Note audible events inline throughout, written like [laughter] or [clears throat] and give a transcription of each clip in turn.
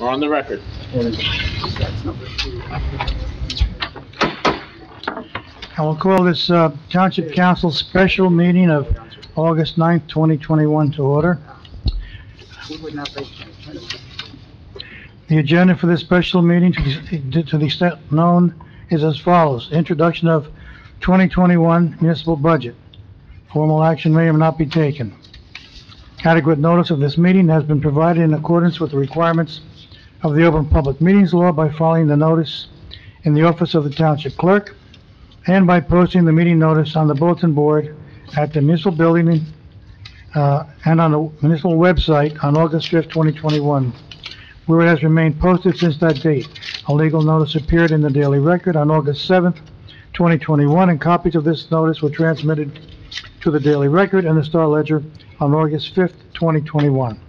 We're on the record. I will call this uh, Township Council special meeting of August 9th, 2021 to order. The agenda for this special meeting, to the to the extent known, is as follows. Introduction of 2021 municipal budget. Formal action may or may not be taken. Adequate notice of this meeting has been provided in accordance with the requirements of the Open Public Meetings Law by filing the notice in the office of the Township Clerk and by posting the meeting notice on the bulletin board at the municipal building, uh, and on the municipal website on August 5th, 2021, where it has remained posted since that date. A legal notice appeared in the Daily Record on August 7th, 2021, and copies of this notice were transmitted to the Daily Record and the Star Ledger on August 5th, 2021.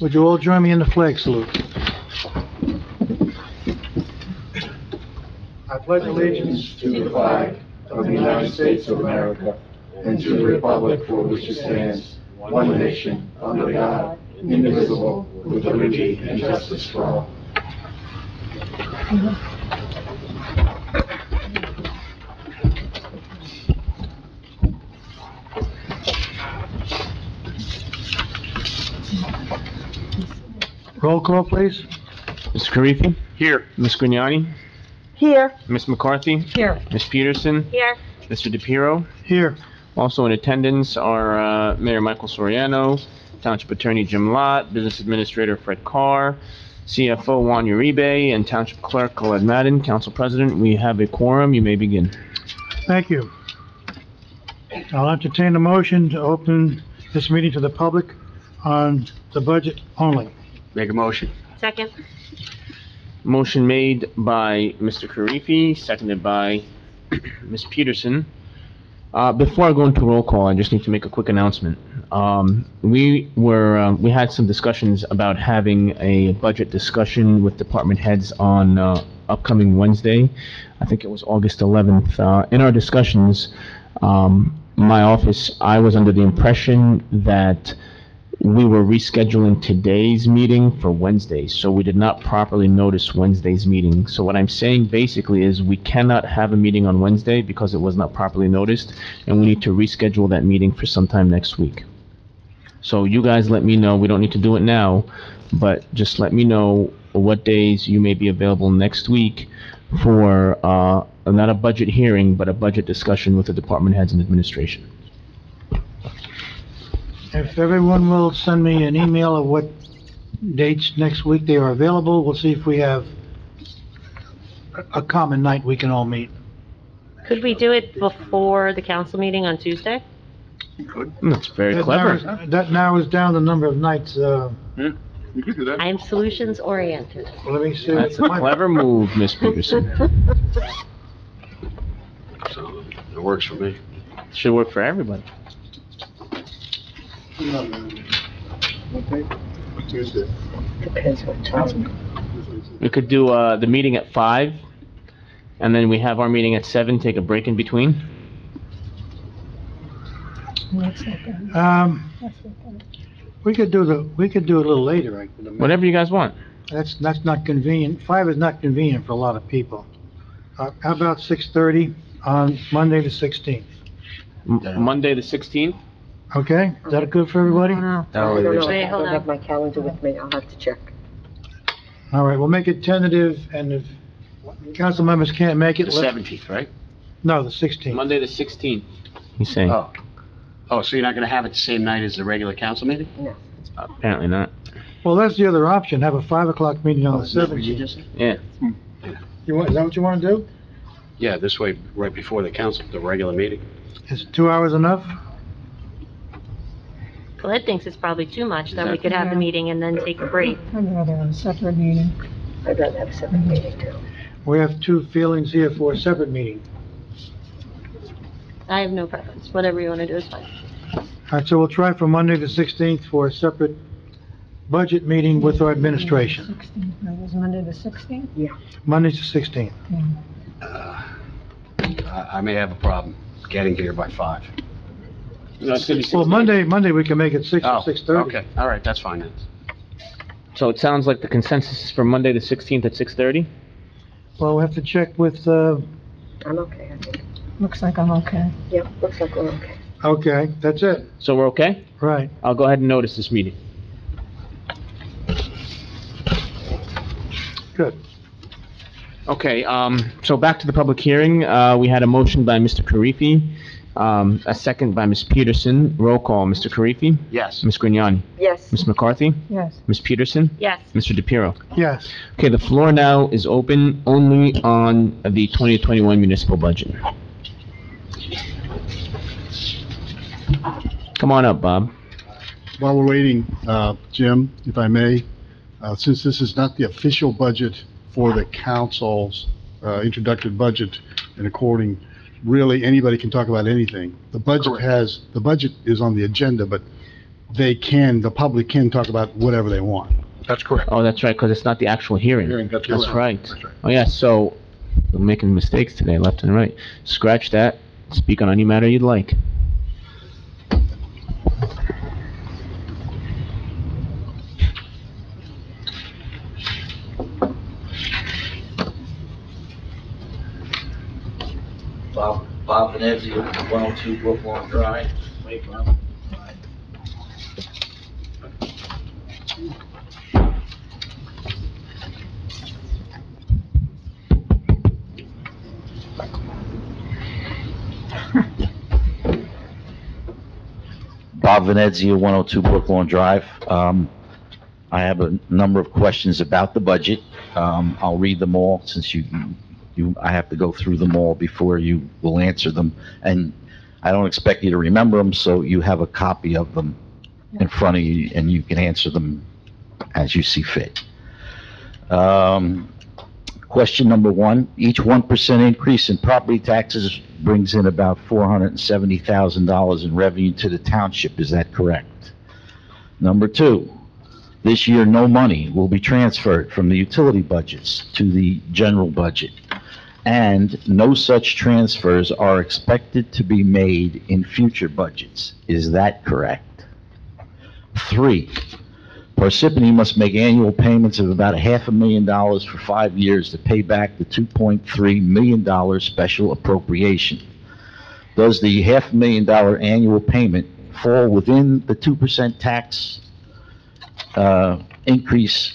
Would you all join me in the flag salute? Pledge allegiance to the flag of the United States of America and to the republic for which it stands, one nation, under God, indivisible, with liberty and justice for all. Roll call, please. Mr. Carifi? Here. Ms. Gragnani? Here. Ms. McCarthy? Here. Ms. Peterson? Here. Mr. DePierro? Here. Also in attendance are uh, Mayor Michael Soriano, Township Attorney Jim Lott, Business Administrator Fred Carr, CFO Juan Uribe, and Township Clerk Khaled Madin. Council President, we have a quorum. You may begin. Thank you. I'll entertain a motion to open this meeting to the public on the budget only. Make a motion. Second. Motion made by Mr. Carifi, seconded by [clears throat] Ms. Peterson. Uh, before I go into roll call, I just need to make a quick announcement. Um, we were, uh, we had some discussions about having a budget discussion with department heads on, uh, upcoming Wednesday. I think it was August 11th. Uh, in our discussions, um, my office, I was under the impression that we were rescheduling today's meeting for Wednesday, so we did not properly notice Wednesday's meeting. So what I'm saying basically is we cannot have a meeting on Wednesday because it was not properly noticed, and we need to reschedule that meeting for sometime next week. So you guys let me know, we don't need to do it now, but just let me know what days you may be available next week for, uh, not a budget hearing, but a budget discussion with the department heads and administration. If everyone will send me an email of what dates next week they are available, we'll see if we have a- a common night we can all meet. Could we do it before the council meeting on Tuesday? That's very That clever. That narrows down the number of nights, uh, You could do that. I am solutions oriented. let me see. That's a clever move, Miss Peterson. So, it works for me. Should work for everybody. Tuesday. We could do, uh, the meeting at five, and then we have our meeting at seven, take a break in between. Um, we could do the, we could do it a little later, I could imagine. Whatever you guys want. That's, that's not convenient. Five is not convenient for a lot of people. Uh, how about six-thirty on Monday the sixteenth? M- Monday, the sixteenth? Okay, is that good for everybody? I don't That'll know, leave Wait, I hold don't have my calendar with me, I'll have to check. All right, we'll make it tentative, and if council members can't make The it, let, seventeenth, right? no, the sixteenth. Monday, the sixteenth. He's saying, Oh. Oh, so you're not gonna have it the same night as the regular council meeting? apparently not. Well, that's the other option, have a five o'clock meeting on the oh, is that what you seventeenth. just said? Yeah, You want, is that what you wanna do? Yeah, this way, right before the council, the regular meeting. Is two hours enough? Khaled thinks it's probably too much, that we could have the meeting and then take a break. I'd rather have a separate meeting. I'd rather have a separate meeting too. We have two feelings here for a separate meeting. I have no preference, whatever you want to do is fine. All right, so we'll try for Monday the sixteenth for a separate budget meeting with our administration. Sixteenth, that was Monday the sixteenth? Monday's the sixteenth. Uh, I, I may have a problem getting here by five. No, it's gonna be Well, Monday, Monday, we can make it six or Oh, six-thirty. okay, all right, that's fine then. So it sounds like the consensus is for Monday the 16th at 6:30? Well, we have to check with, uh, I'm okay, I think. Looks like I'm okay. Yep, looks like we're okay. okay, that's it, So we're okay? right. I'll go ahead and notice this meeting. Good. Okay, um, so back to the public hearing. Uh, we had a motion by Mr. Carifi, um, a second by Ms. Peterson. Roll call, Mr. Carifi, Yes. Ms. Gragnani, Yes, Ms. McCarthy, Yes. Ms. Peterson, Yes. Mr. DePierro. Yes, Okay, the floor now is open only on the 2021 municipal budget. Come on up, Bob. While we're waiting, uh, Jim, if I may, uh, since this is not the official budget for the council's uh, introductory budget and according, really, anybody can talk about anything. The budget has, the budget is on the agenda, but they can, the public can talk about whatever they want. That's correct. Oh, that's right, because it's not the actual hearing. Hearing, that's That's correct. right. That's right. Oh, yeah, so, we're making mistakes today, left and right. Scratch that, speak on any matter you'd like. Bob, Bob Venezia, 102 Brookline Drive. Bob. Venezia, 102 Brooklawn Drive. I have a number of questions about the budget. Um, I'll read them all since you, you, I have to go through them all before you will answer them. And I don't expect you to remember them, so you have a copy of them in front of you and you can answer them as you see fit. Um, question number one, each 1% increase in property taxes brings in about $470,000 in revenue to the township. Is that correct? Number two, this year, no money will be transferred from the utility budgets to the general budget, and no such transfers are expected to be made in future budgets. Is that correct? Three, Parsippany must make annual payments of about a half a million dollars for five years to pay back the $2.3 million special appropriation. Does the half a million dollar annual payment fall within the 2% tax uh, increase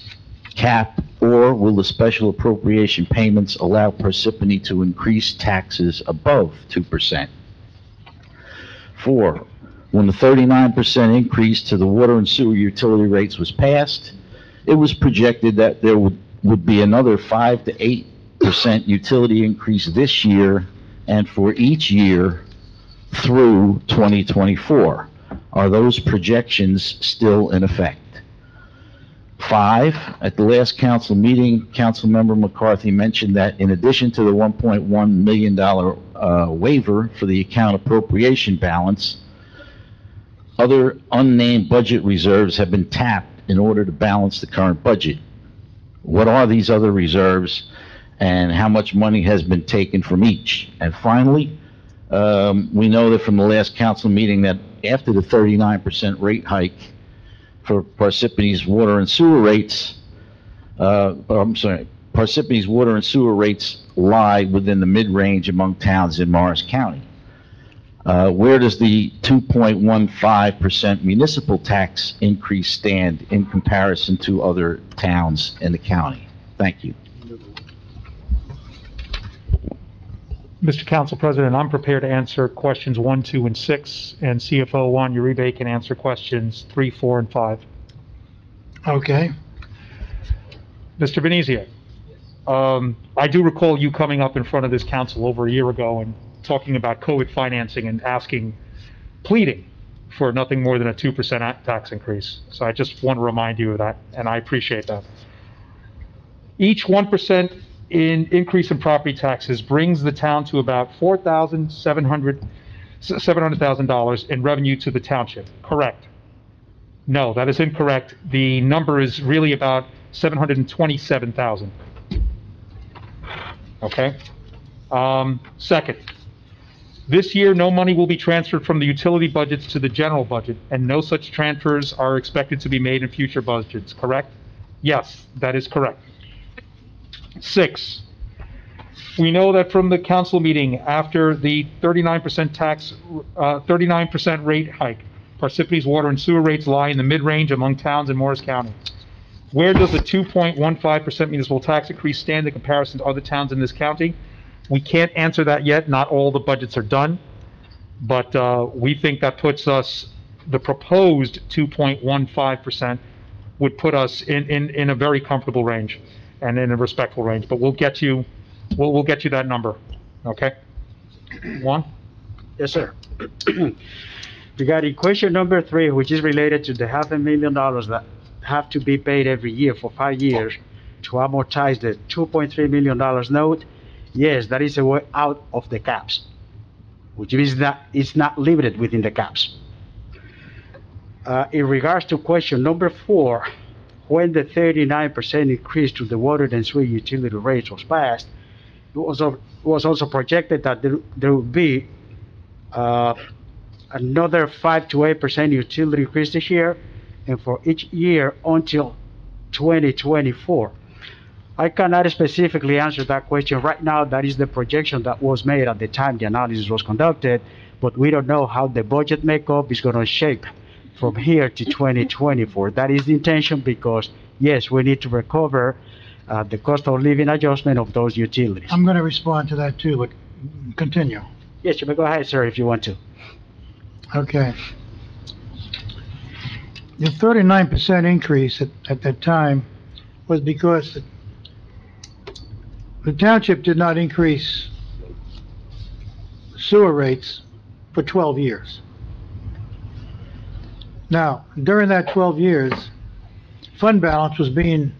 cap, or will the special appropriation payments allow Parsippany to increase taxes above 2%? Four, when the 39% increase to the water and sewer utility rates was passed, it was projected that there would, would be another 5 to 8% utility increase this year and for each year through 2024. Are those projections still in effect? Five, at the last council meeting, Councilmember McCarthy mentioned that in addition to the $1.1 million uh, waiver for the account appropriation balance, other unnamed budget reserves have been tapped in order to balance the current budget. What are these other reserves, and how much money has been taken from each? And finally, um, we know that from the last council meeting that after the 39% rate hike for Parsippany's water and sewer rates, uh, I'm sorry, Parsippany's water and sewer rates lie within the mid-range among towns in Morris County. Uh, where does the 2.15% municipal tax increase stand in comparison to other towns in the county? Thank you. Mr. Council President, I'm prepared to answer questions one, two, and six, and CFO Juan Uribe can answer questions three, four, and five. okay. Mr. Venezia, um, I do recall you coming up in front of this council over a year ago and talking about COVID financing and asking, pleading for nothing more than a 2% tax increase. So I just want to remind you of that, and I appreciate that. Each 1% in increase in property taxes brings the town to about $4,700, $700,000 in revenue to the township, correct? No, that is incorrect. The number is really about 727,000. Okay? Um, second, this year, no money will be transferred from the utility budgets to the general budget, and no such transfers are expected to be made in future budgets, correct? Yes, that is correct. Six, we know that from the council meeting after the 39% tax, uh, 39% rate hike, Parsippany's water and sewer rates lie in the mid-range among towns in Morris County. Where does the 2.15% municipal tax increase stand in comparison to other towns in this county? We can't answer that yet. Not all the budgets are done. But uh, we think that puts us, the proposed 2.15% would put us in, in, in a very comfortable range and in a respectful range. But we'll get you, we'll, we'll get you that number, okay? Juan? Yes, sir. [clears throat] Regarding question number three, which is related to the half a million dollars that have to be paid every year for five years to amortize the two point three million dollars note, yes, that is a way out of the caps, which means that it's not limited within the caps. Uh, in regards to question number four, when the thirty-nine percent increase to the water and sewer utility rates was passed, it was, was also projected that there, there would be, uh, another five to eight percent utility increase this year, and for each year until twenty twenty-four. I cannot specifically answer that question right now. That is the projection that was made at the time the analysis was conducted, but we don't know how the budget makeup is gonna shape from here to twenty twenty-four. That is the intention because, yes, we need to recover, uh, the cost of living adjustment of those utilities. I'm gonna respond to that too, but continue. Yes, you may go ahead, sir, if you want to. Okay. The thirty-nine percent increase at, at that time was because the- the township did not increase sewer rates for twelve years. Now, during that twelve years, fund balance was being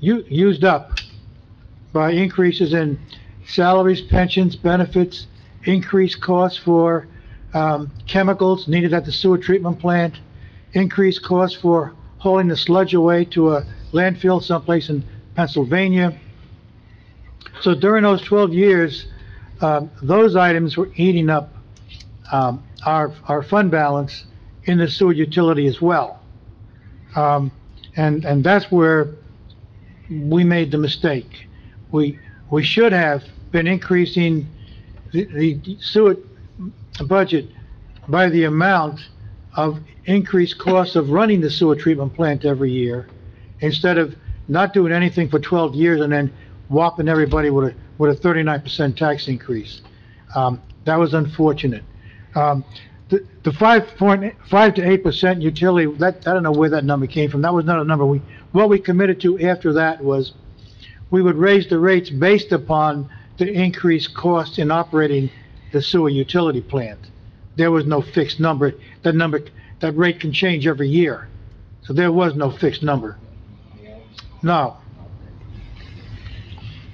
used up by increases in salaries, pensions, benefits, increased costs for um, chemicals needed at the sewer treatment plant, increased costs for hauling the sludge away to a landfill someplace in Pennsylvania. So during those 12 years, um, those items were eating up um, our fund balance in the sewer utility as well. Um, And, and that's where we made the mistake. We, we should have been increasing the, the sewer budget by the amount of increased costs of running the sewer treatment plant every year, instead of not doing anything for twelve years and then whopping everybody with a, with a thirty-nine percent tax increase. Um, that was unfortunate. Um, the, five point, five to eight percent utility, that, I don't know where that number came from, that was not a number we, what we committed to after that was we would raise the rates based upon the increased cost in operating the sewer utility plant. There was no fixed number. That number, that rate can change every year. So there was no fixed number. No.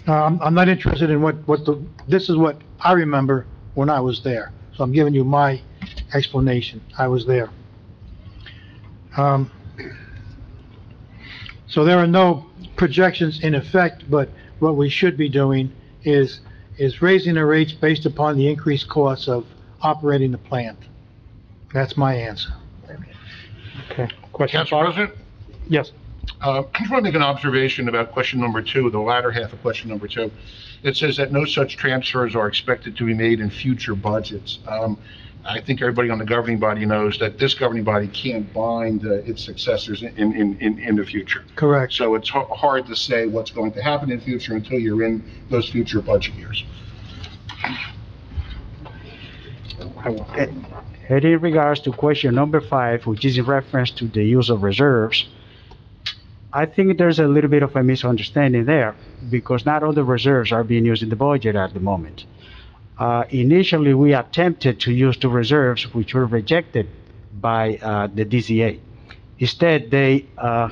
I'm, um, I'm not interested in what, what the, this is what I remember when I was there. So I'm giving you my explanation. I was there. Um, so there are no projections in effect, but what we should be doing is, is raising the rates based upon the increased costs of operating the plant. That's my answer. Okay. Question Council five? President, Yes. uh, I just want to make an observation about question number two, the latter half of question number two. It says that no such transfers are expected to be made in future budgets. Um, I think everybody on the governing body knows that this governing body can't bind uh, its successors in, in, in, in the future. Correct. So it's ha- hard to say what's going to happen in the future until you're in those future budget years. And in regards to question number five, which is in reference to the use of reserves, I think there's a little bit of a misunderstanding there, because not all the reserves are being used in the budget at the moment. Uh, initially, we attempted to use the reserves, which were rejected by, uh, the DCA. Instead, they, uh,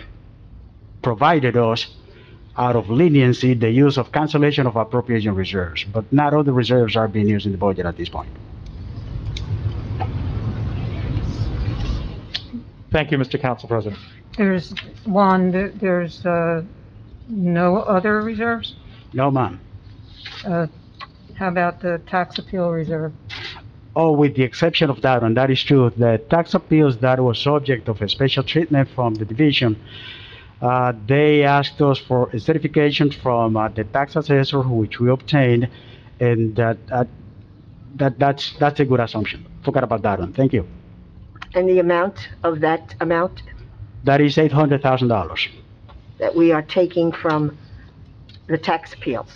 provided us, out of leniency, the use of cancellation of appropriation reserves, but not all the reserves are being used in the budget at this point. Thank you, Mr. Council President. There's one, there- there's, uh, no other reserves? No, ma'am. Uh, how about the tax appeal reserve? Oh, with the exception of that, and that is true, the tax appeals that were subject of a special treatment from the division, Uh, they asked us for a certification from uh, the tax assessor, which we obtained, and that, uh, that, that's, that's a good assumption. Forgot about that one. Thank you. And the amount of that amount That is eight hundred thousand dollars that we are taking from the tax appeals?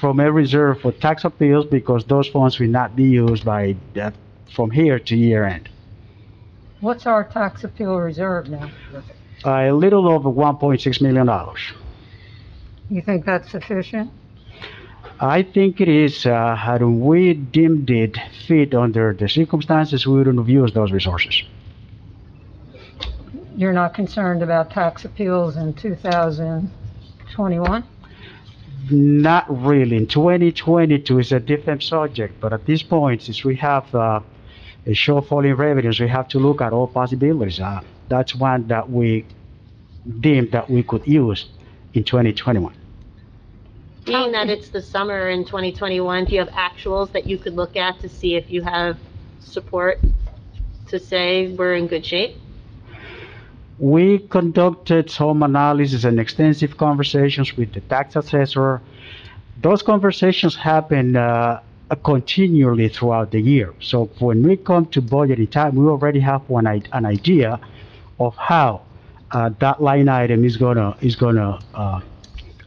From a reserve for tax appeals because those funds will not be used by that, from here to year end. What's our tax appeal reserve now? A little over one point six million dollars. You think that's sufficient? I think it is, uh, had we deemed it fit under the circumstances, we wouldn't have used those resources. You're not concerned about tax appeals in 2021? Not really. In 2022 is a different subject, but at this point, since we have, uh, a shortfall in revenues, we have to look at all possibilities. Uh, that's one that we deemed that we could use in 2021. Being that it's the summer in 2021, do you have actuals that you could look at to see if you have support to say we're in good shape? We conducted some analysis and extensive conversations with the tax assessor. Those conversations happen uh, continually throughout the year. So when we come to budgeting time, we already have one an idea of how uh, that line item is gonna is gonna uh,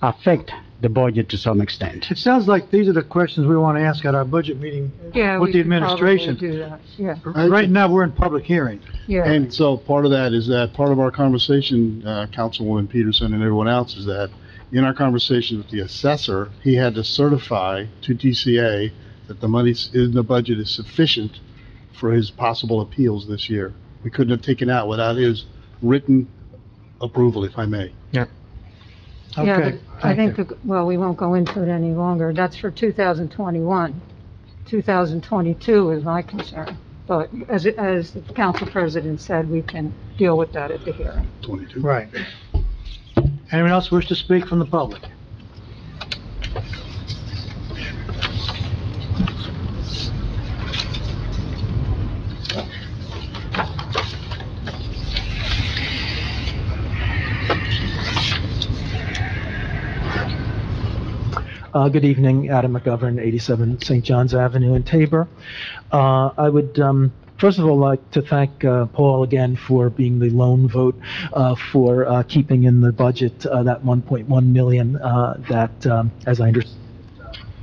affect the budget to some extent. It sounds like these are the questions we want to ask at our budget meeting Yeah, with we the could probably administration. do that, yeah, Right now, we're in public hearing. yeah. And so part of that is that, part of our conversation, uh, Councilwoman Peterson and everyone else, is that in our conversation with the assessor, he had to certify to DCA that the money in the budget is sufficient for his possible appeals this year. We couldn't have taken out without his written approval, if I may. Yeah, Okay, but I thank think, the- well, we won't go into it any longer. That's for 2021. 2022 is my concern. But as, as the council president said, we can deal with that at the hearing. Twenty-two. Right. Anyone else wish to speak from the public? Uh, Good evening, Adam McGovern, 87 St. John's Avenue in Tabor. Uh, I would, um, first of all, like to thank uh, Paul again for being the lone vote uh, for uh, keeping in the budget uh, that 1.1 million that, um, as I understand,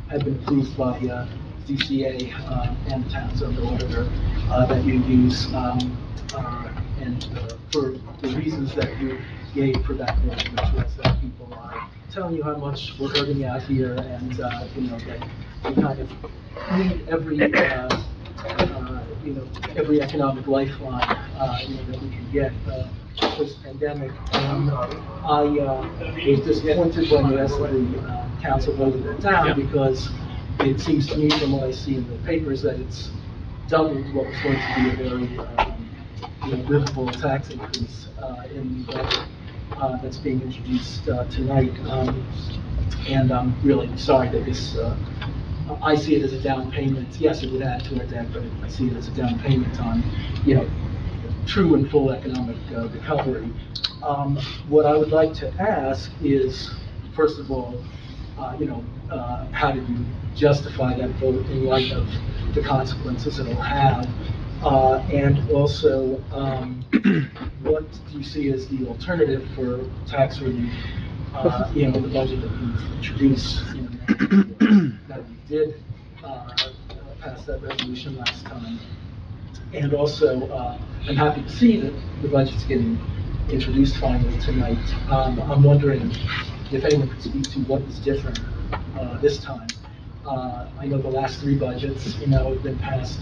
had been approved by DCA and the town's own auditor that you use. um, And for the reasons that you gave for that vote, which was that people telling you how much we're hurting out here and, uh, you know, that we kind of need every, uh, uh, you know, every economic lifeline, uh, you know, that we can get, uh, post-pandemic. And I, uh, was disappointed when the rest of the, uh, council voted it down because it seems to me from what I see in the papers that it's doubled what was going to be a very, um, you know, livable tax increase, uh, in the budget, uh, that's being introduced, uh, tonight. Um, and I'm really sorry that this, uh, I see it as a down payment. Yes, it would add to our debt, but I see it as a down payment on, you know, true and full economic uh, recovery. Um, What I would like to ask is, first of all, uh, you know, uh, how did you justify that vote in light of the consequences it'll have? Uh, And also, um, [clears throat] what do you see as the alternative for tax relief, uh, you know, the budget that you've introduced, you know, [clears throat] that we did uh, pass that resolution last time? And also, uh, I'm happy to see that the budget's getting introduced finally tonight. Um, I'm wondering if anyone could speak to what is different uh, this time. Uh, I know the last three budgets, you know, have been passed,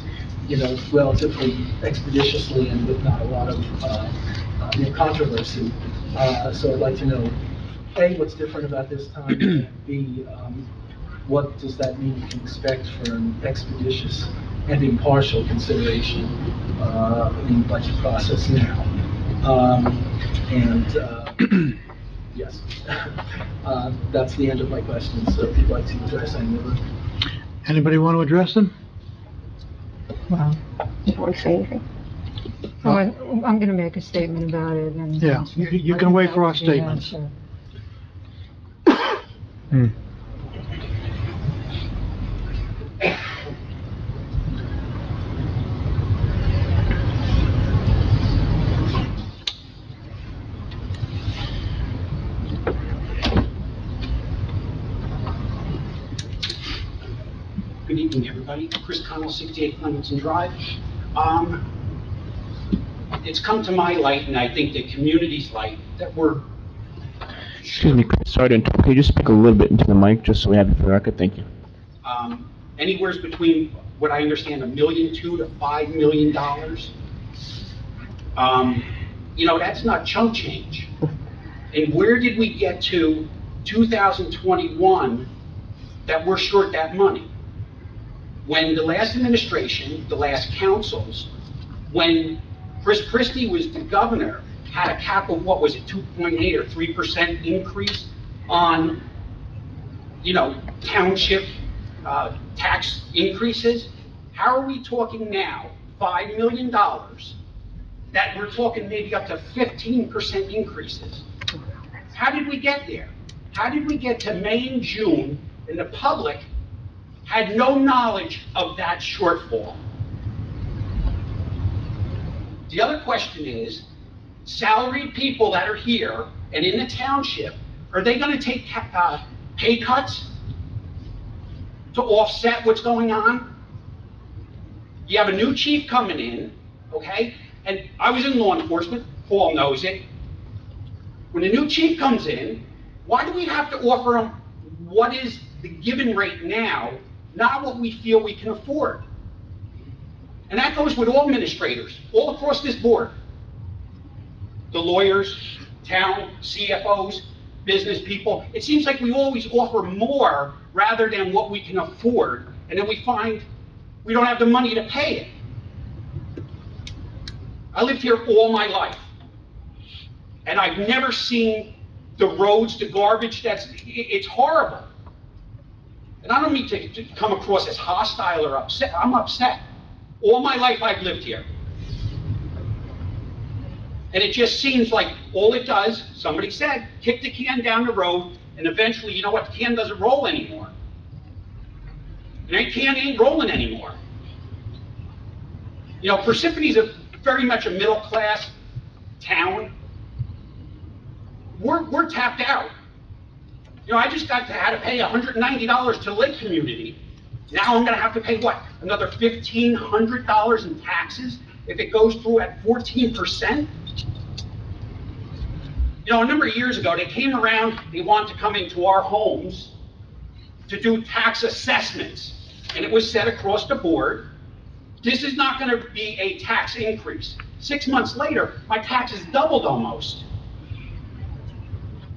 you know, relatively expeditiously and with not a lot of, uh, uh, controversy. Uh, So I'd like to know, A, what's different about this time, and B, um, what does that mean you can expect for an expeditious and impartial consideration uh, in the budget process now? Um, And, [clears throat] yes, [laughs] Uh, that's the end of my questions, so if you'd like to address any of them. Anybody want to address them? Well, Want to say anything? Oh, I- I'm gonna make a statement about it and. Yeah, you, you can wait for our statements. sure. Hmm. Good evening, everybody. Chris Connell, 68 Clemens Drive. Um, It's come to my light, and I think the community's light, that we're, Excuse me, Chris, sorry to interrupt. Could you just speak a little bit into the mic, just so we have it for the record? Thank you. um, anywheres between, what I understand, a million two to five million dollars. Um, You know, that's not chunk change. And where did we get to 2021 that we're short that money? When the last administration, the last councils, when Chris Christie was the governor, had a cap of, what was it, 2.8 or 3% increase on, you know, township uh, tax increases, how are we talking now, $5 million, that we're talking maybe up to 15% increases? How did we get there? How did we get to May and June, and the public had no knowledge of that shortfall? The other question is, salaried people that are here and in the township, are they gonna take ca- uh, pay cuts to offset what's going on? You have a new chief coming in, okay? And I was in law enforcement, Paul knows it. When a new chief comes in, why do we have to offer him what is the given rate now, not what we feel we can afford? And that goes with all administrators, all across this board. The lawyers, town, CFOs, business people. It seems like we always offer more rather than what we can afford, and then we find we don't have the money to pay it. I lived here all my life, and I've never seen the roads, the garbage. That's it's horrible. And I don't mean to, to come across as hostile or upset, I'm upset. All my life I've lived here. And it just seems like all it does, somebody said, kick the can down the road, and eventually, you know what, the can doesn't roll anymore. And that can ain't rolling anymore. You know, Parsippany's a very much a middle-class town. We're, we're tapped out. You know, I just got to, had to pay $190 to Lake Community. Now I'm gonna have to pay what? Another $1,500 in taxes if it goes through at 14%? You know, a number of years ago, they came around, they wanted to come into our homes to do tax assessments. And it was said across the board, this is not gonna be a tax increase. Six months later, my taxes doubled almost.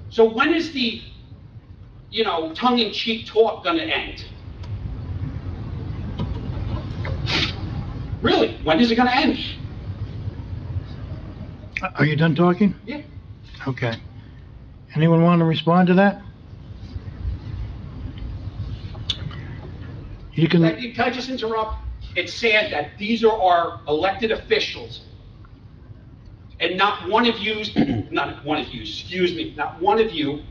So when is the, you know, tongue-in-cheek talk gonna end? Really, when is it gonna end? Are you done talking? Yeah. Okay. Anyone want to respond to that? You Can can, I can I just interrupt? It's sad that these are our elected officials, and not one of yous, [clears throat] not one of you, excuse me, not one of you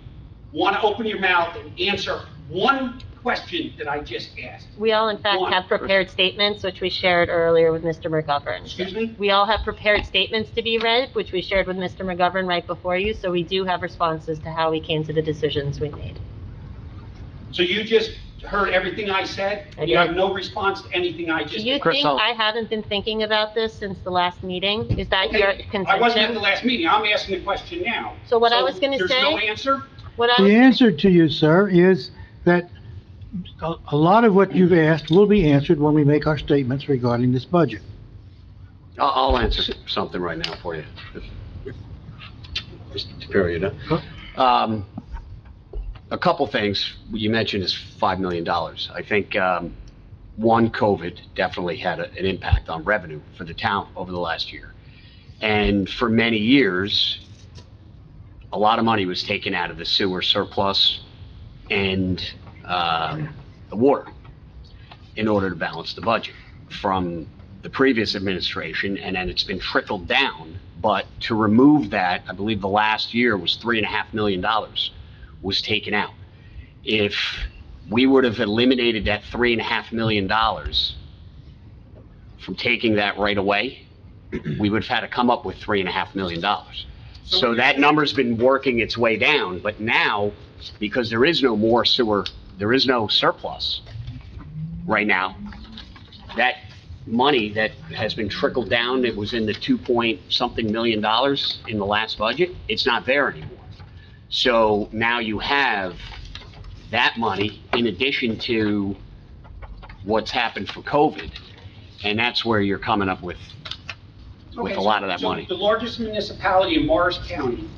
want to open your mouth and answer one question that I just asked. We all, in fact, One. have prepared statements, which we shared earlier with Mr. McGovern. Excuse me? We all have prepared statements to be read, which we shared with Mr. McGovern right before you, so we do have responses to how we came to the decisions we made. So you just heard everything I said? I You have no response to anything I Do just... you think I haven't been thinking about this since the last meeting? Is that your Okay, I wasn't at the contention? last meeting, I'm asking the question now. So what I was gonna There's no say- answer? What I the was, answer to you, sir, is that a, a lot of what you've asked will be answered when we make our statements regarding this budget. I'll, I'll answer something right now for you. Mr. Period. Um, a couple things you mentioned is $5 million. I think, um, one, COVID definitely had a- an impact on revenue for the town over the last year. And for many years, a lot of money was taken out of the sewer surplus and, um, the water in order to balance the budget from the previous administration, and then it's been trickled down. But to remove that, I believe the last year was three and a half million dollars was taken out. If we would have eliminated that three and a half million dollars from taking that right away, we would have had to come up with three and a half million dollars. So that number's been working its way down, but now, because there is no more sewer, there is no surplus right now, that money that has been trickled down, it was in the two point something million dollars in the last budget, it's not there anymore. So now you have that money in addition to what's happened for COVID, and that's where you're coming up with, with Okay, a lot of that so money. The largest municipality in Morris County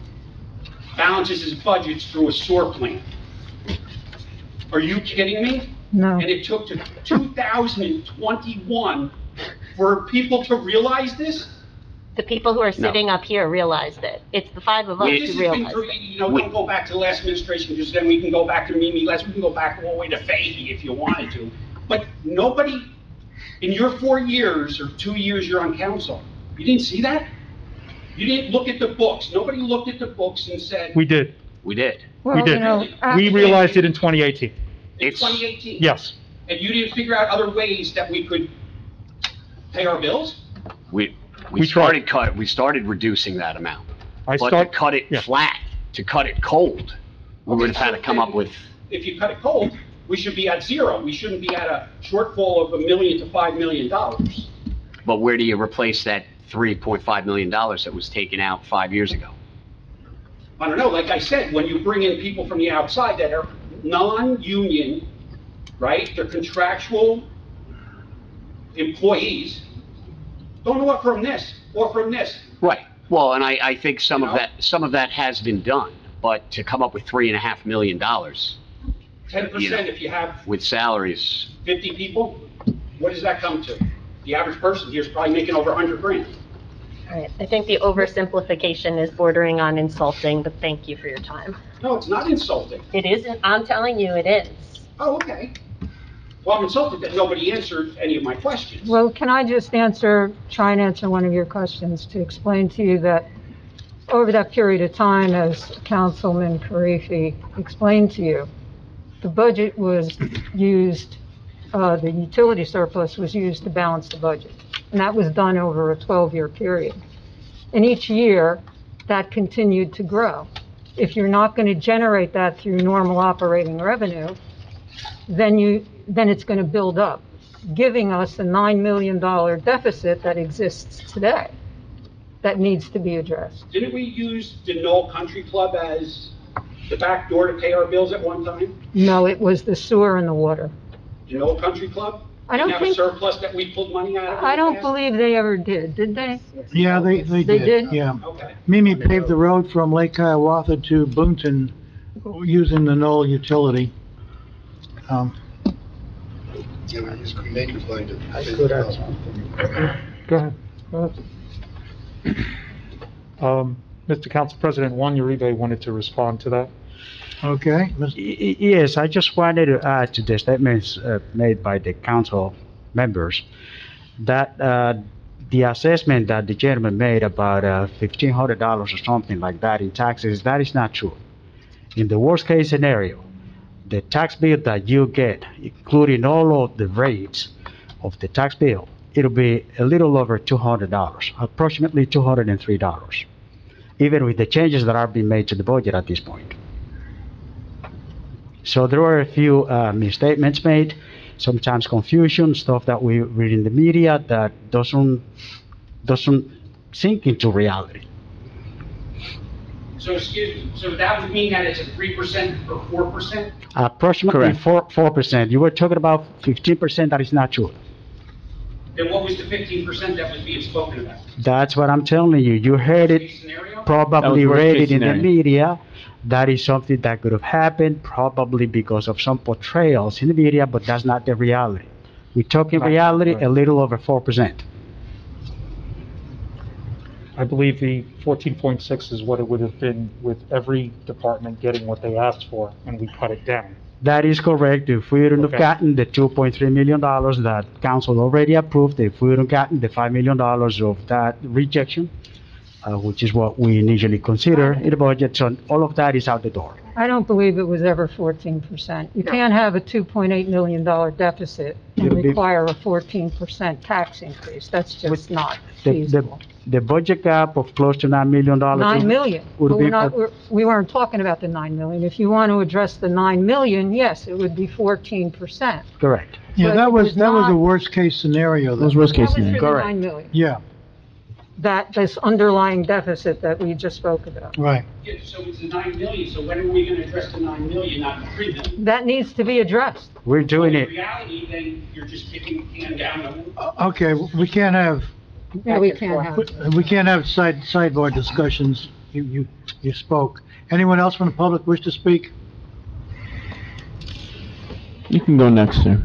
balances its budgets through a sewer plant. Are you kidding me? No. And it took to 2021 for people to realize this? The people who are sitting up here realized it. It's the five of us This has who been, realized through- it. you know, don't go back to the last administration, because then we can go back to Mimi Letts, we can go back all the way to Fahey if you wanted to. But nobody, in your four years, or two years you're on council, you didn't see that? You didn't look at the books, nobody looked at the books and said, We did. We did. We Well, you did. know, uh, We realized it in 2018. in 2018? Yes. And you didn't figure out other ways that we could pay our bills? We, We we tried. started cut, we started reducing that amount. I But to start, cut it yeah. flat, to cut it cold, we would have had to come up with, If you cut it cold, we should be at zero, we shouldn't be at a shortfall of a million to five million dollars. but where do you replace that three point five million dollars that was taken out five years ago? I don't know, like I said, when you bring in people from the outside that are non-union, right, they're contractual employees, don't offer them this, offer them this. Right. Well, and I, I think some of that, some of that has been done, but to come up with three and a half million dollars Ten percent if you have with salaries, fifty people, what does that come to? The average person here is probably making over a hundred grand. Right. I think the oversimplification is bordering on insulting, but thank you for your time. No, it's not insulting. It isn't, I'm telling you, it is. Oh, okay. Well, I'm insulted that nobody answered any of my questions. Well, can I just answer, try and answer one of your questions to explain to you that over that period of time, as Councilman Carifi explained to you, the budget was used, uh, the utility surplus was used to balance the budget. And that was done over a 12-year period. And each year, that continued to grow. If you're not going to generate that through normal operating revenue, then you, then it's going to build up, giving us a $9 million deficit that exists today that needs to be addressed. Didn't we use the Knoll Country Club as the back door to pay our bills at one time? No, it was the sewer and the water. The Knoll Country Club? I don't Didn't have a think- surplus that we pulled money out of? in I the don't past? believe they ever did, did they? Yeah, they, they They did, did? yeah. Okay. Mimi paved the road from Lake Hiawatha to Boonton using the Knoll utility. Um, Go ahead. Go ahead. Um, Mr. Council President, Juan Uribe wanted to respond to that. Okay, Yes, I just wanted to add to the statements uh, made by the council members that uh, the assessment that the gentleman made about uh, $1,500 or something like that in taxes, that is not true. In the worst-case scenario, the tax bill that you get, including all of the rates of the tax bill, it'll be a little over $200, approximately $203, even with the changes that are being made to the budget at this point. So there were a few uh, misstatements made, sometimes confusion, stuff that we read in the media that doesn't doesn't sink into reality. So excuse me, so that would mean that it's a three percent or four percent? Approximately Correct. four four percent. You were talking about fifteen percent. That is not true. Then what was the fifteen percent that was being spoken about? That's what I'm telling you. You heard it scenario? probably worst read case it in the scenario. media. That is something that could have happened, probably because of some portrayals in the media, but that's not the reality. We're talking Right, reality, right. a little over four percent. I believe the 14.6 is what it would have been with every department getting what they asked for, and we cut it down. That is correct. If we wouldn't have Okay. gotten the two point three million dollars that council already approved, if we wouldn't gotten the five million dollars of that rejection, uh, which is what we initially consider in the budget, so all of that is out the door. I don't believe it was ever fourteen percent. You can't have a two point eight million dollar deficit and It'll be- require a fourteen percent tax increase. That's just not The, the, feasible. the budget gap of close to nine million dollars. Nine million, would but we're be- not, we're, we weren't talking about the nine million. If you want to address the nine million, yes, it would be fourteen percent. Correct. Yeah, But that was, was that was the not- worst case scenario, That was though. worst That case was for scenario. the Correct. nine million, Yeah, that, this underlying deficit that we just spoke about. right. Yeah, So it's the nine million, so when are we gonna address the nine million, not the three million? That needs to be addressed. We're doing it. In it. reality, then you're just kicking the can down the Okay, we can't have, Yeah, we can't have. we can't have side, sidebar discussions. You, you, you spoke. Anyone else from the public wish to speak? You can go next, sir.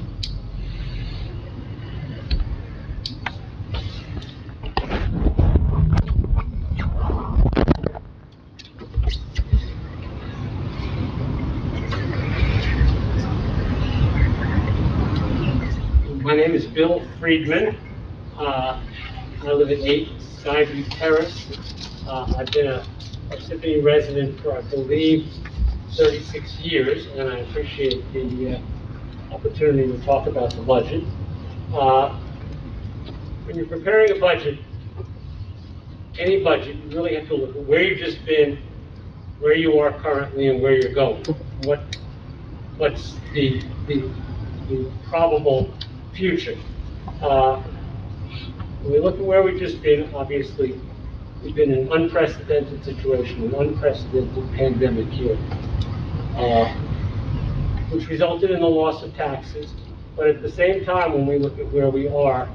Bill Friedman. Uh, I live at 8 Skyview Terrace. Uh, I've been a Parsippany resident for, I believe, 36 years, and I appreciate the uh, opportunity to talk about the budget. Uh, When you're preparing a budget, any budget, you really have to look at where you've just been, where you are currently, and where you're going. What, what's the, the, the probable future. Uh, When we look at where we've just been, obviously, we've been in an unprecedented situation, an unprecedented pandemic here, uh, which resulted in the loss of taxes. But at the same time, when we look at where we are,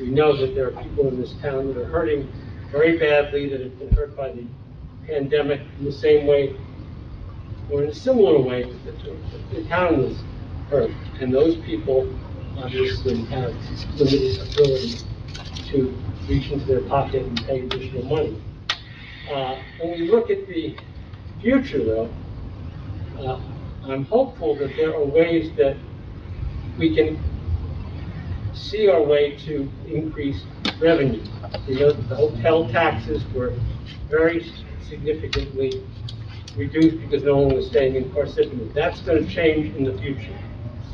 we know that there are people in this town that are hurting very badly, that have been hurt by the pandemic in the same way, or in a similar way, that the- the town was hurt. And those people obviously have limited ability to reach into their pocket and pay additional money. Uh, When we look at the future, though, uh, I'm hopeful that there are ways that we can see our way to increase revenue. You know, the hotel taxes were very significantly reduced because no one was staying in Parsippany. That's going to change in the future.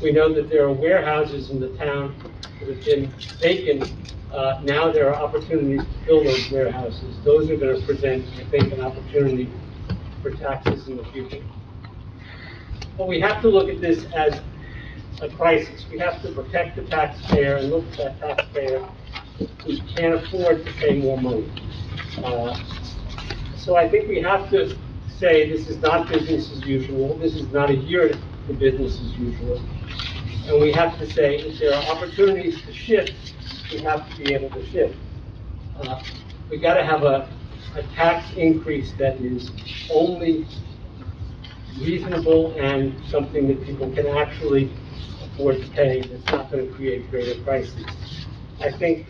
We know that there are warehouses in the town that have been vacant. Uh, Now there are opportunities to fill those warehouses. Those are going to present, I think, an opportunity for taxes in the future. But we have to look at this as a crisis. We have to protect the taxpayer and look at that taxpayer who can't afford to pay more money. Uh, So I think we have to say this is not business as usual. This is not a year for business as usual. And we have to say if there are opportunities to shift, we have to be able to shift. Uh, We got to have a, a tax increase that is only reasonable and something that people can actually afford to pay, that's not going to create greater prices. I think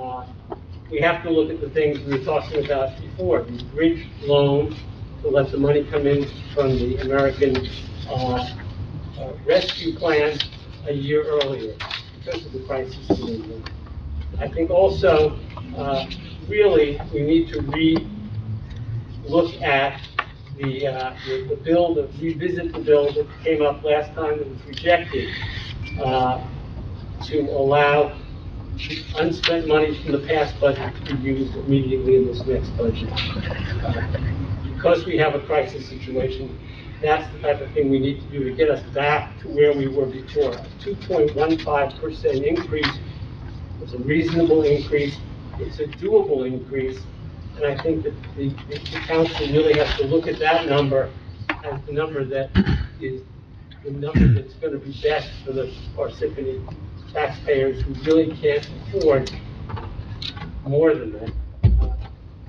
uh, we have to look at the things we were talking about before, the bridge loan to let the money come in from the American uh, uh, Rescue Plan a year earlier because of the crisis in England. I think also, uh, really, we need to re-look at the, uh, the the bill, to revisit the bill that came up last time and was rejected, uh, to allow unspent money from the past budget to be used immediately in this next budget. Uh, Because we have a crisis situation, that's the type of thing we need to do to get us back to where we were before. A 2.15% increase is a reasonable increase, it's a doable increase, and I think that the, the the council really has to look at that number as the number that is, the number that's gonna be best for the Parsippany taxpayers who really can't afford more than that.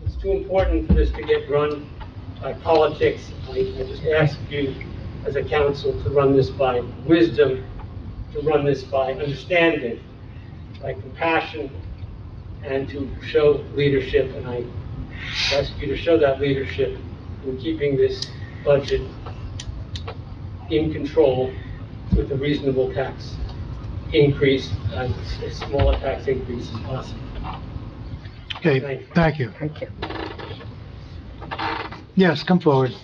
It's too important for this to get run by politics. I, I just ask you as a council to run this by wisdom, to run this by understanding, by compassion, and to show leadership. And I ask you to show that leadership in keeping this budget in control with a reasonable tax increase, and a smaller tax increase as possible. Okay, thank you. Thank you. Yes, come forward.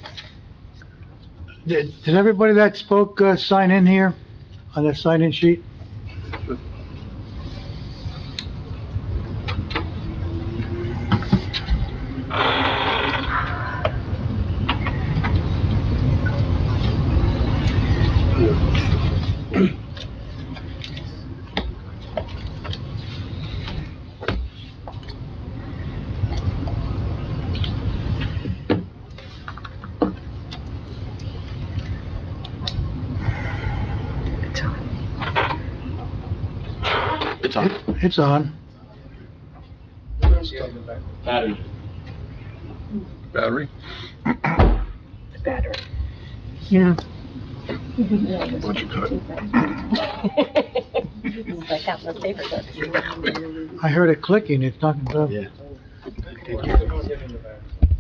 Did, everybody that spoke, uh, sign in here on that sign-in sheet? It's on. It's on. Battery. Battery? Battery. Yeah. Bunch of cut. Like that, my favorite book. I heard it clicking, it's not, Yeah.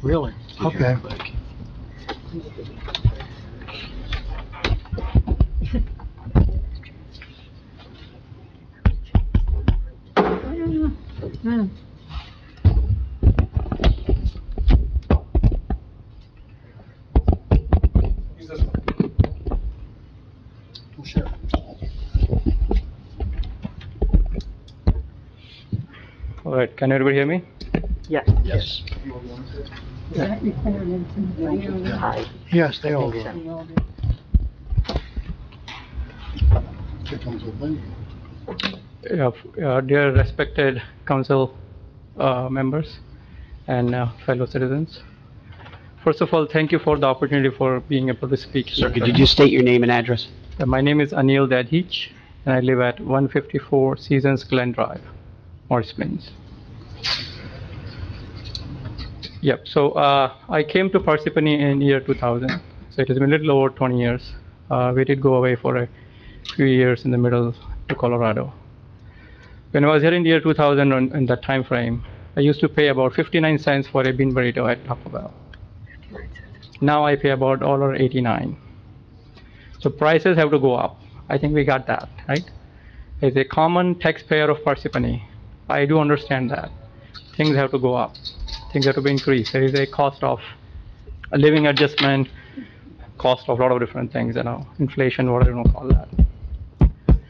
really? Okay. Hmm. All right, can everybody hear me? Yes. Yes. Yes, they all Think do. Here comes the. Yeah, f- uh, Dear respected council uh, members and uh, fellow citizens. First of all, thank you for the opportunity for being able to speak Sir, here. could you just state your name and address? Uh, My name is Anil Dadhich, and I live at 154 Seasons Glen Drive, Morris Plains. Yep, so uh, I came to Parsippany in year 2000, so it has been a little over 20 years. Uh, We did go away for a few years in the middle to Colorado. When I was here in the year 2000, on- in that time frame, I used to pay about 59 cents for a bean burrito at Taco Bell. Now I pay about $1.89. So prices have to go up. I think we got that, right? As a common taxpayer of Parsippany, I do understand that. Things have to go up. Things have to be increased. There is a cost of a living adjustment, cost of a lot of different things, you know, inflation, whatever you want to call that.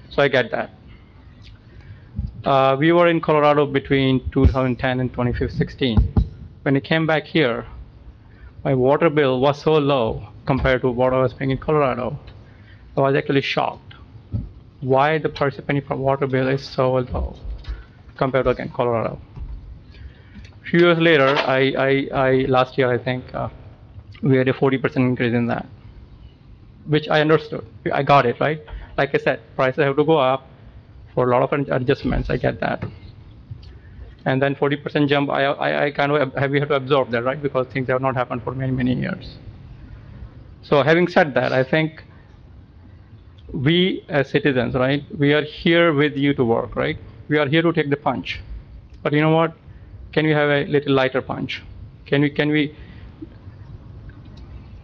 So I get that. Uh, we were in Colorado between 2010 and 2016. When I came back here, my water bill was so low compared to what I was paying in Colorado. I was actually shocked why the Parsippany water bill is so low compared to again Colorado. Few years later, I, I, I last year I think uh, we had a 40% increase in that, which I understood. I got it right. Like I said, prices have to go up for a lot of adjustments. I get that. And then 40% jump, I, I, I kind of have, have to absorb that, right? Because things have not happened for many, many years. So having said that, I think we as citizens, right, we are here with you to work, right? We are here to take the punch. But you know what? Can we have a little lighter punch? Can we, can we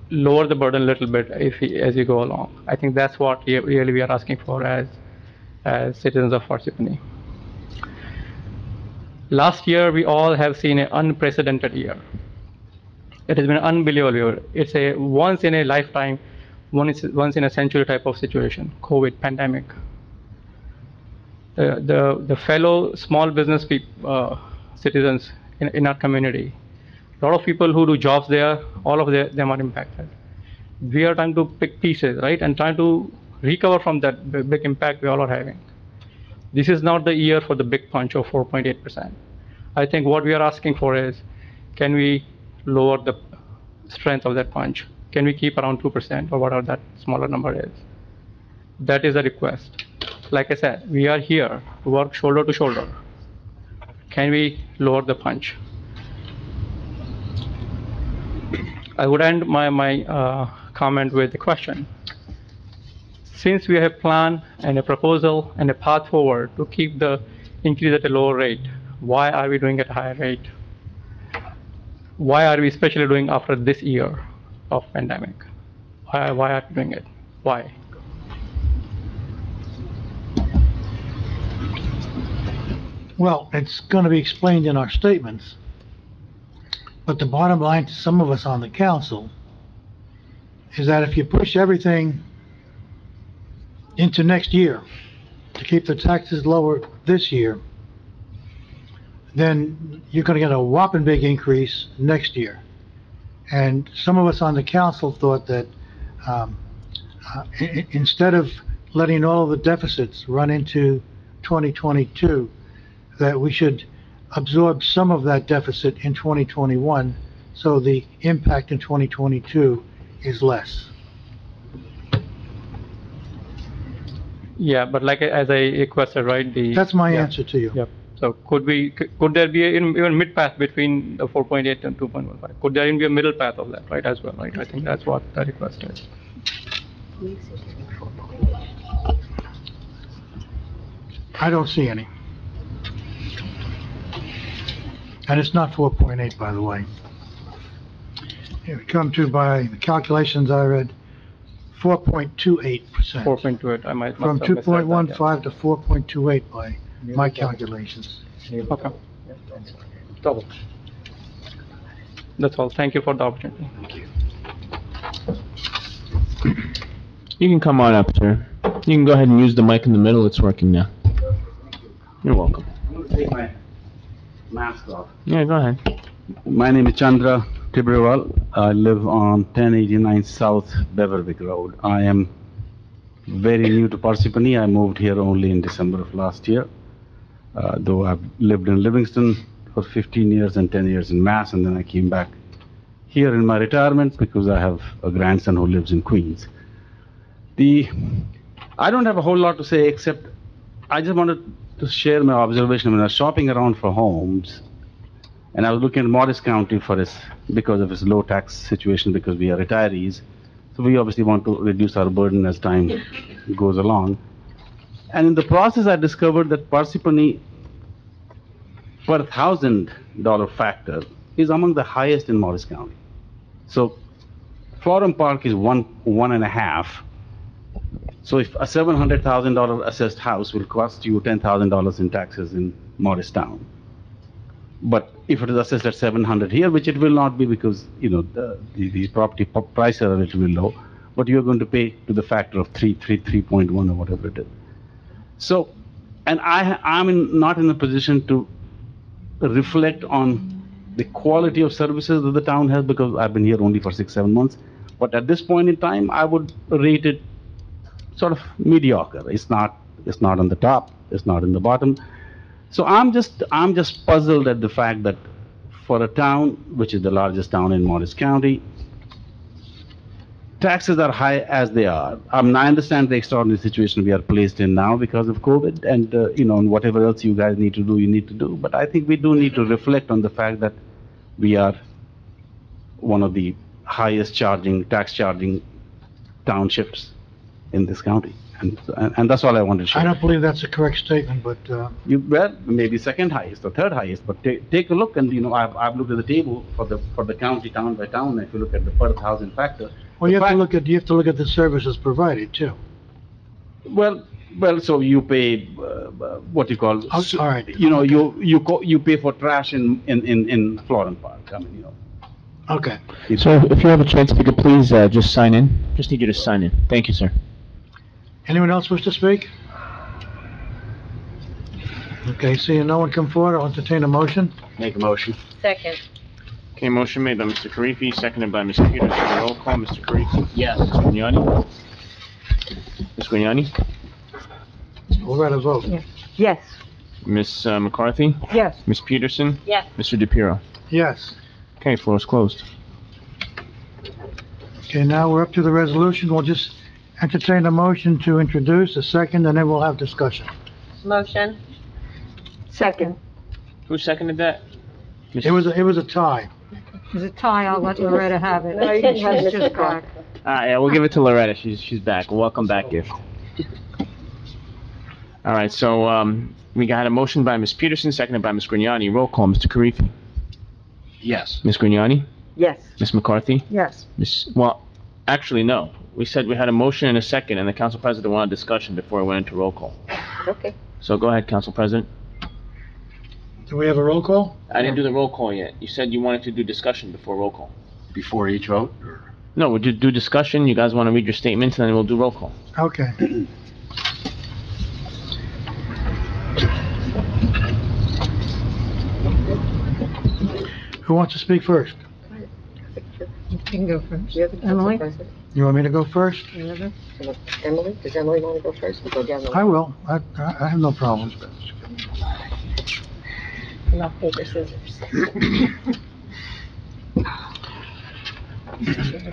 lower the burden a little bit if we, as we go along? I think that's what really we are asking for as, as citizens of Parsippany. Last year, we all have seen an unprecedented year. It has been an unbelievable year. It's a once in a lifetime, once, once in a century type of situation, COVID pandemic. The, the, the fellow small business people. uh, citizens in, in our community, a lot of people who do jobs there, all of the- them are impacted. We are trying to pick pieces, right, and trying to recover from that big impact we all are having. This is not the year for the big punch of 4.8%. I think what we are asking for is, can we lower the strength of that punch? Can we keep around 2% or whatever that smaller number is? That is a request. Like I said, we are here to work shoulder to shoulder. Can we lower the punch? I would end my, my uh, comment with a question. Since we have a plan and a proposal and a path forward to keep the increase at a lower rate, why are we doing at a higher rate? Why are we especially doing after this year of pandemic? Why, why are we doing it? Why? Well, it's going to be explained in our statements. But the bottom line to some of us on the council is that if you push everything into next year to keep the taxes lower this year, then you're going to get a whopping big increase next year. And some of us on the council thought that um, uh, instead of letting all of the deficits run into 2022, that we should absorb some of that deficit in 2021, so the impact in 2022 is less. Yeah, but like I- as I requested, right, the. That's my Yeah. answer to you. Yep. So could we, c- could there be a- even even mid path between the 4.8 and 2.15? Could there even be a middle path of that, right, as well, right? I think that's what the request is. I don't see any. And it's not 4.8, by the way. Here we come to, by the calculations I read, 4.28%. 4.28, I might. From must have misread that, yeah. 2.15 to 4.28 by my calculations. Okay. Double. That's all. Thank you for the opportunity. You can come on up, sir. You can go ahead and use the mic in the middle, it's working now. You're welcome. I'm gonna take my mask off. Yeah, go ahead. My name is Chandra Tibrewal. I live on 1089 South Beverwyck Road. I am very new to Parsippany. I moved here only in December of last year. Uh, though I've lived in Livingston for 15 years and 10 years in Mass, and then I came back here in my retirement because I have a grandson who lives in Queens. The, I don't have a whole lot to say except I just wanted to share my observation when I was shopping around for homes. And I was looking at Morris County for its, because of its low tax situation, because we are retirees. So we obviously want to reduce our burden as time [laughs] goes along. And in the process, I discovered that Parsippany per thousand dollar factor is among the highest in Morris County. So Florham Park is one, one and a half. So if a seven hundred thousand dollar assessed house will cost you ten thousand dollars in taxes in Morristown. But if it is assessed at seven hundred here, which it will not be because, you know, the, the, the property prices are a little bit low, but you're going to pay to the factor of 3, 3, 3.1 or whatever it is. So, and I, I'm in, not in a position to reflect on the quality of services that the town has because I've been here only for six, seven months. But at this point in time, I would rate it sort of mediocre. It's not, it's not on the top, it's not in the bottom. So I'm just, I'm just puzzled at the fact that for a town, which is the largest town in Morris County, taxes are high as they are. I I understand the extraordinary situation we are placed in now because of COVID and, uh, you know, and whatever else you guys need to do, you need to do. But I think we do need to reflect on the fact that we are one of the highest charging, tax charging townships in this county. And, and and that's all I wanted to share. I don't believe that's a correct statement, but, uh, You, well, maybe second highest or third highest, but ta- take a look and, you know, I've, I've looked at the table for the, for the county, town by town, if you look at the per thousand factor. well, you have to look at, you have to look at the services provided, too. Well, well, so you pay, uh, uh, what you call, Oh, all right. you know, you, you co- you pay for trash in, in, in, in Florham Park, I mean, you know. Okay. So if you have a chance, if you could please, uh, just sign in. Just need you to sign in. Thank you, sir. Anyone else wish to speak? Okay, seeing no one come forward, I'll entertain a motion. Make a motion. Second. Okay, motion made by Mr. Carifi, seconded by Ms. Peters. Roll call, Mr. Carifi. Yes. Ms. Gragnani? Ms. Gragnani? We'll write a vote. Yes. Ms. uh, McCarthy? Yes. Ms. Peterson? Yes. Mr. DePierro? Yes. Okay, floor is closed. Okay, now we're up to the resolution. We'll just entertain a motion to introduce, a second, and then we'll have discussion. Motion? Second. Who seconded that? It was, a- it was a tie. There's a tie, I'll let Loretta have it. [laughs] No, you can have She's Mr. just Clark. back. Ah, yeah, we'll give it to Loretta. She's, she's back. Welcome back gift. All right, so, um, we got a motion by Ms. Peterson, seconded by Ms. Gragnani. Roll call, Mr. Carifi. Yes. Ms. Gragnani? Yes. Ms. McCarthy? Yes. Ms., well, actually, no. We said we had a motion and a second, and the council president wanted discussion before we went into roll call. Okay. So go ahead, council president. Do we have a roll call? I didn't do the roll call yet. You said you wanted to do discussion before roll call. Before each vote? No, we'll do, do discussion. You guys want to read your statements, and then we'll do roll call. Okay. Who wants to speak first? You can go first. You're the council Emily? president. You want me to go first? Emily, does Emily want to go first? We'll go down the I will. I, I I have no problems. Rock, paper, scissors.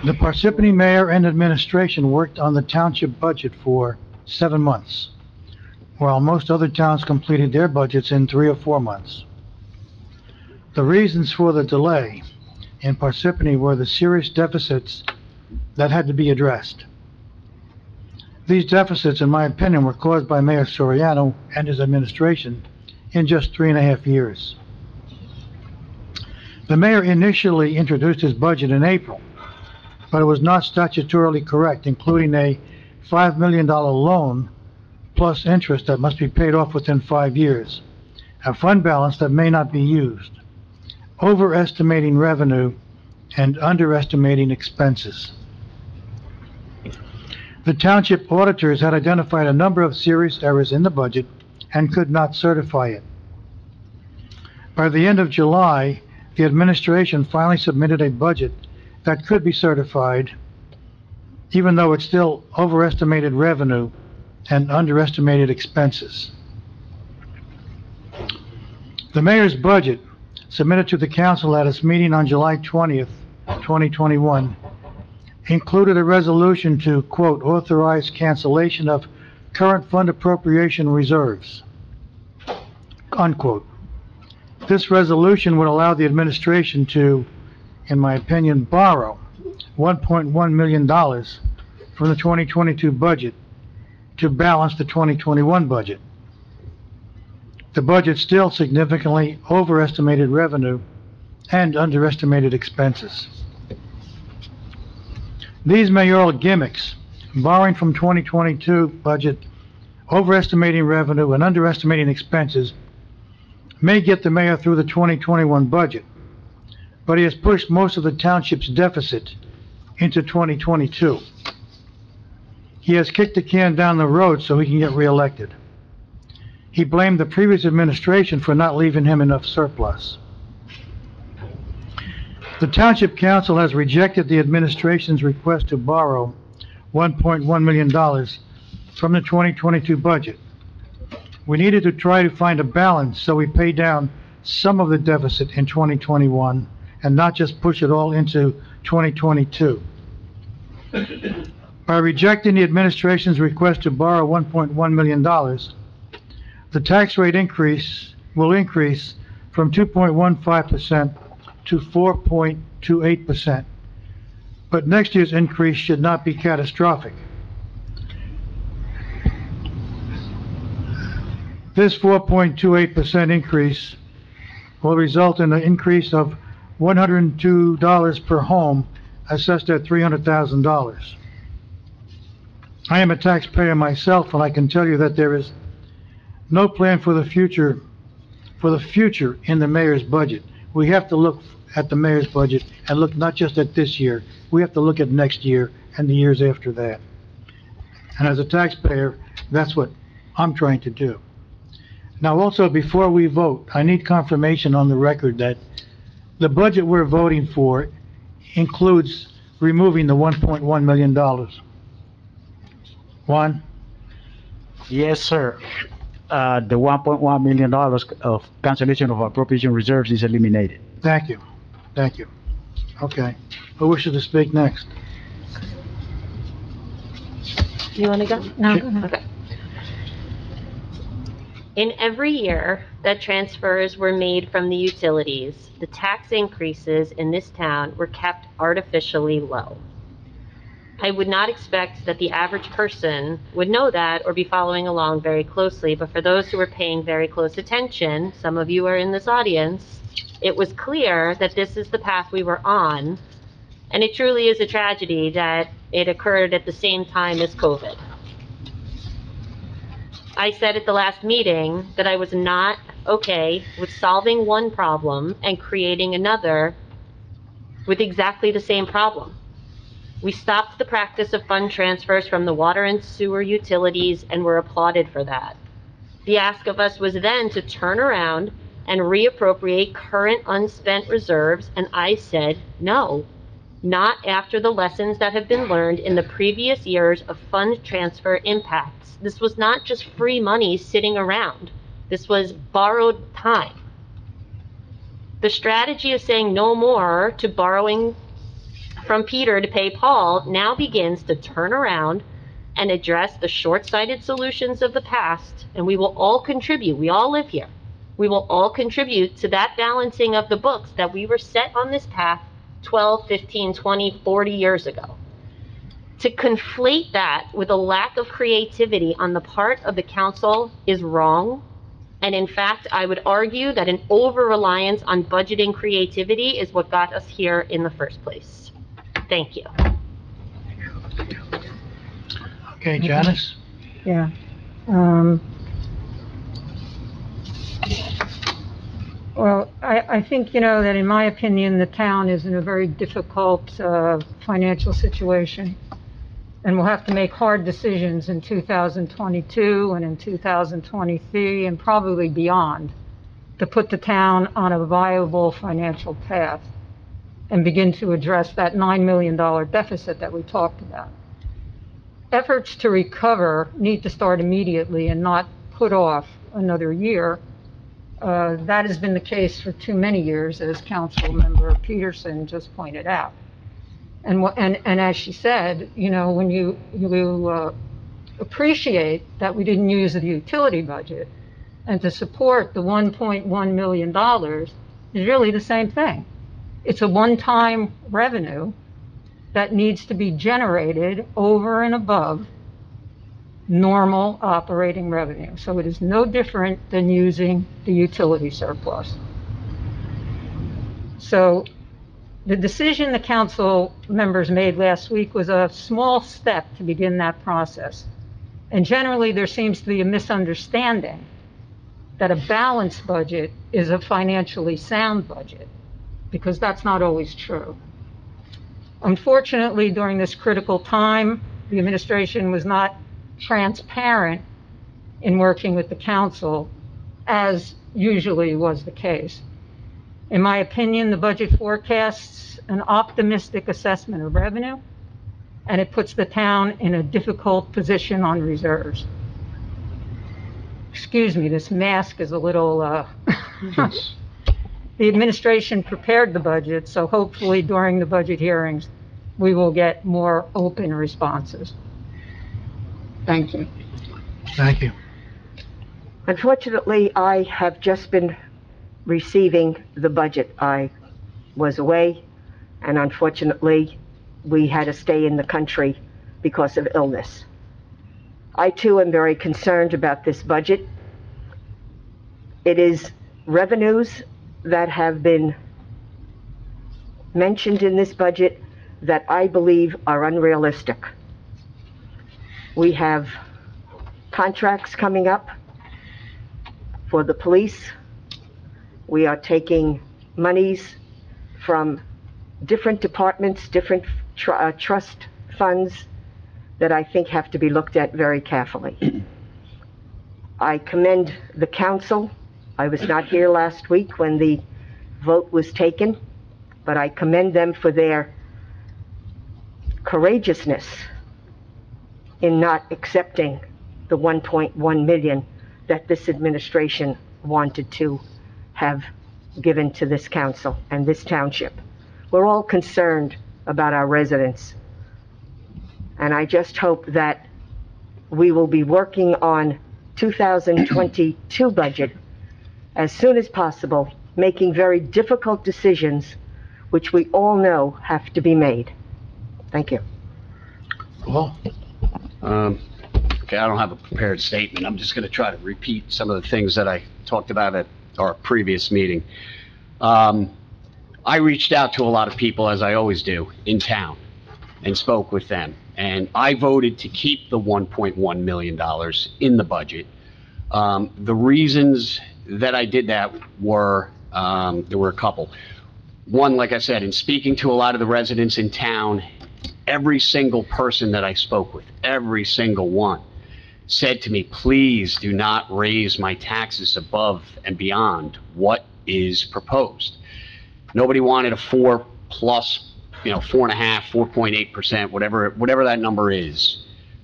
The Parsippany Mayor and Administration worked on the township budget for seven months, while most other towns completed their budgets in three or four months. The reasons for the delay in Parsippany were the serious deficits that had to be addressed. These deficits, in my opinion, were caused by Mayor Soriano and his administration in just three and a half years. The mayor initially introduced his budget in April, but it was not statutorily correct, including a $5 million loan plus interest that must be paid off within five years, a fund balance that may not be used, overestimating revenue and underestimating expenses. The township auditors had identified a number of serious errors in the budget and could not certify it. By the end of July, the administration finally submitted a budget that could be certified, even though it still overestimated revenue and underestimated expenses. The mayor's budget, submitted to the council at its meeting on July 20th, 2021, included a resolution to, quote, authorize cancellation of current fund appropriation reserves, unquote. This resolution would allow the administration to, in my opinion, borrow $1.1 million from the 2022 budget to balance the 2021 budget. The budget still significantly overestimated revenue and underestimated expenses. These mayoral gimmicks, borrowing from 2022 budget, overestimating revenue and underestimating expenses, may get the mayor through the 2021 budget, but he has pushed most of the township's deficit into 2022. He has kicked the can down the road so he can get reelected. He blamed the previous administration for not leaving him enough surplus. The Township Council has rejected the administration's request to borrow $1.1 million from the 2022 budget. We needed to try to find a balance so we pay down some of the deficit in 2021 and not just push it all into 2022. By rejecting the administration's request to borrow $1.1 million, the tax rate increase will increase from 2.15% to 4.28%. But next year's increase should not be catastrophic. This 4.28% increase will result in an increase of $102 per home assessed at $300,000. I am a taxpayer myself, and I can tell you that there is no plan for the future, for the future in the mayor's budget. We have to look at the mayor's budget and look not just at this year, we have to look at next year and the years after that. And as a taxpayer, that's what I'm trying to do. Now, also, before we vote, I need confirmation on the record that the budget we're voting for includes removing the $1.1 million. Juan? Yes, sir. Uh, the $1.1 million of cancellation of appropriation reserves is eliminated. Thank you. Thank you. Okay. Who wishes to speak next? You want to go? No, go ahead. Okay. In every year that transfers were made from the utilities, the tax increases in this town were kept artificially low. I would not expect that the average person would know that or be following along very closely, but for those who are paying very close attention, some of you are in this audience, it was clear that this is the path we were on, and it truly is a tragedy that it occurred at the same time as COVID. I said at the last meeting that I was not okay with solving one problem and creating another with exactly the same problem. We stopped the practice of fund transfers from the water and sewer utilities and were applauded for that. The ask of us was then to turn around and reappropriate current unspent reserves, and I said, no, not after the lessons that have been learned in the previous years of fund transfer impacts. This was not just free money sitting around. This was borrowed time. The strategy of saying no more to borrowing from Peter to pay Paul now begins to turn around and address the short-sighted solutions of the past, and we will all contribute. We all live here. We will all contribute to that balancing of the books that we were set on this path 12, 15, 20, 40 years ago. To conflate that with a lack of creativity on the part of the council is wrong. And in fact, I would argue that an over-reliance on budgeting creativity is what got us here in the first place. Thank you. Okay, Janice? Yeah. Um, Well, I, I think, you know, that in my opinion, the town is in a very difficult uh, financial situation. And we'll have to make hard decisions in 2022 and in 2023 and probably beyond to put the town on a viable financial path and begin to address that $9 million deficit that we talked about. Efforts to recover need to start immediately and not put off another year uh, That has been the case for too many years, as Councilmember Peterson just pointed out. And, and, and as she said, you know, when you, you uh, appreciate that we didn't use the utility budget and to support the $1.1 million is really the same thing. It's a one-time revenue that needs to be generated over and above normal operating revenue. So it is no different than using the utility surplus. So the decision the council members made last week was a small step to begin that process. And generally, there seems to be a misunderstanding that a balanced budget is a financially sound budget, because that's not always true. Unfortunately, during this critical time, the administration was not transparent in working with the council, as usually was the case. In my opinion, the budget forecasts an optimistic assessment of revenue, and it puts the town in a difficult position on reserves. Excuse me, this mask is a little, uh, [laughs] the administration prepared the budget, so hopefully during the budget hearings, we will get more open responses. Thank you. Thank you. Unfortunately, I have just been receiving the budget. I was away, and unfortunately, we had to stay in the country because of illness. I too am very concerned about this budget. It is revenues that have been mentioned in this budget that I believe are unrealistic. We have contracts coming up for the police. We are taking monies from different departments, different tr- uh, trust funds that I think have to be looked at very carefully. I commend the council. I was not here last week when the vote was taken, but I commend them for their courageousness in not accepting the 1.1 million that this administration wanted to have given to this council and this township. We're all concerned about our residents. And I just hope that we will be working on 2022 [coughs] budget as soon as possible, making very difficult decisions which we all know have to be made. Thank you. Paul? Um, Okay, I don't have a prepared statement. I'm just going to try to repeat some of the things that I talked about at our previous meeting. Um, I reached out to a lot of people, as I always do, in town, and spoke with them. And I voted to keep the $1.1 million in the budget. Um, The reasons that I did that were, there were a couple. One, like I said, in speaking to a lot of the residents in town, every single person that I spoke with, every single one, said to me, please do not raise my taxes above and beyond what is proposed. Nobody wanted a four plus, you know, four and a half, four point eight percent, whatever, whatever that number is,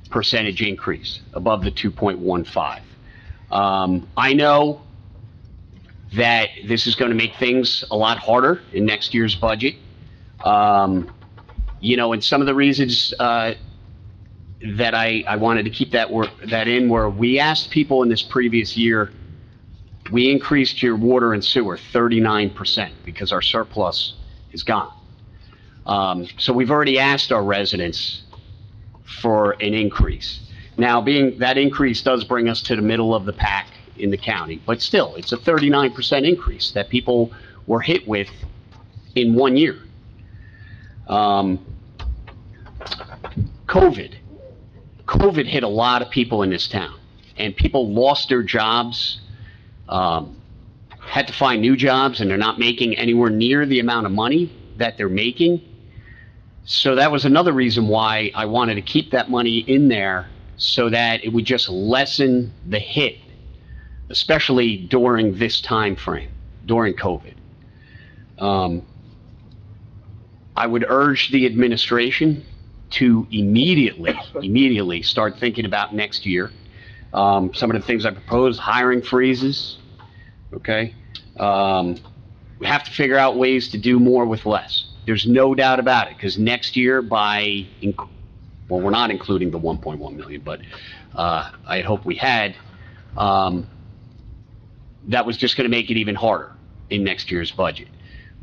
percentage increase above the two point one five. Um, I know that this is going to make things a lot harder in next year's budget. Um, you know, and some of the reasons, uh, that I, I wanted to keep that wor, that in were, we asked people in this previous year, we increased your water and sewer thirty-nine percent because our surplus is gone. Um, so we've already asked our residents for an increase. Now, being, that increase does bring us to the middle of the pack in the county, but still, it's a thirty-nine percent increase that people were hit with in one year. Um, COVID. COVID hit a lot of people in this town, and people lost their jobs, um, had to find new jobs, and they're not making anywhere near the amount of money that they're making. So that was another reason why I wanted to keep that money in there so that it would just lessen the hit, especially during this time frame, during COVID. Um, I would urge the administration to immediately, immediately start thinking about next year. Um, some of the things I propose, hiring freezes, okay? Um, we have to figure out ways to do more with less. There's no doubt about it, because next year by, inc- well, we're not including the 1.1 million, but, uh, I hope we had, um, that was just gonna make it even harder in next year's budget.